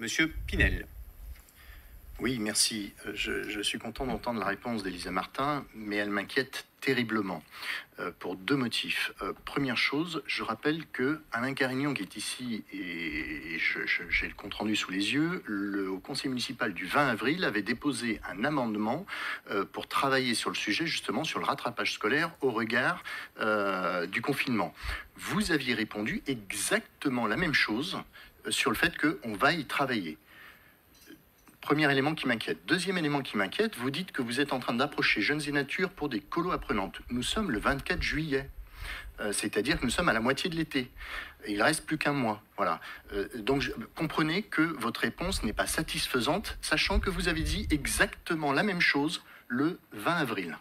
Monsieur Pinel. Oui, merci. Euh, je, suis content d'entendre la réponse d'Elisa Martin, mais elle m'inquiète terriblement euh, pour deux motifs. Euh, première chose, je rappelle que Alain Carignan, qui est ici, et, j'ai le compte rendu sous les yeux, au conseil municipal du 20 avril avait déposé un amendement pour travailler sur le sujet, justement sur le rattrapage scolaire au regard du confinement. Vous aviez répondu exactement la même chose sur le fait qu'on va y travailler. Premier élément qui m'inquiète. Deuxième élément qui m'inquiète, vous dites que vous êtes en train d'approcher Jeunes et Nature pour des colos apprenantes. Nous sommes le 24 juillet. Euh, c'est-à-dire que nous sommes à la moitié de l'été. Il reste plus qu'un mois. Voilà. Euh, donc comprenez que votre réponse n'est pas satisfaisante, sachant que vous avez dit exactement la même chose le 20 avril.